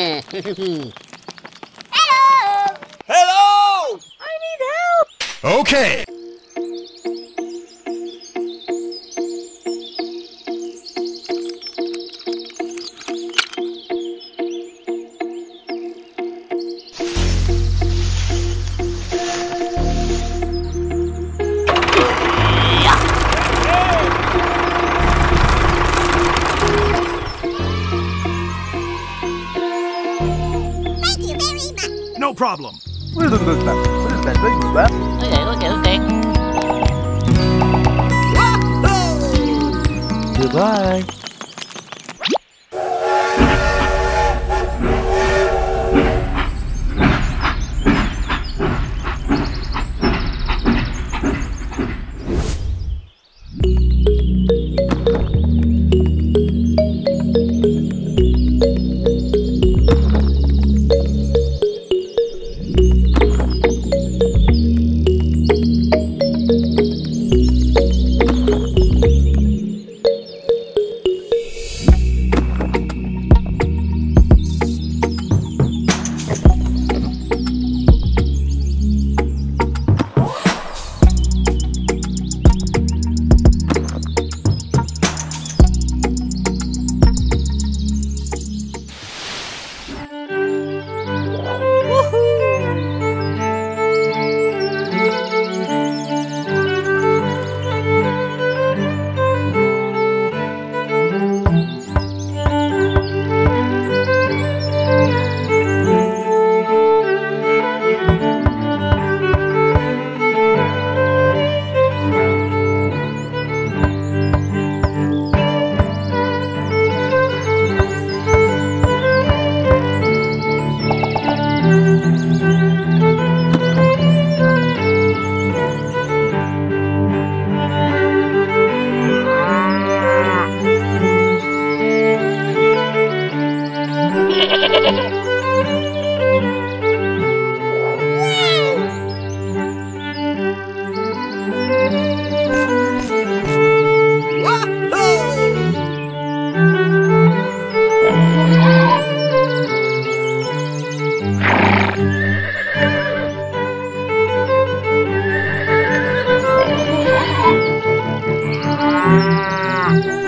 Hello! Hello! I need help! Okay. No problem. That? Okay, okay, okay. Goodbye.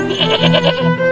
Hehehehe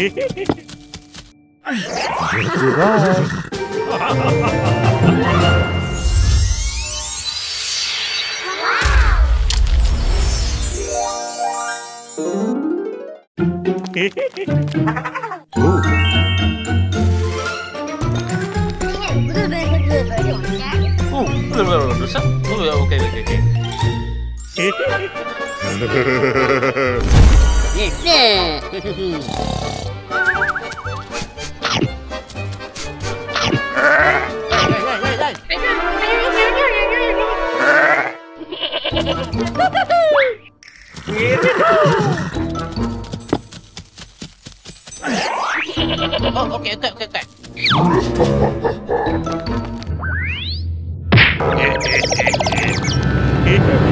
Goodbye. Oh, belum belum dosa oh, okay, okay, okay, okay.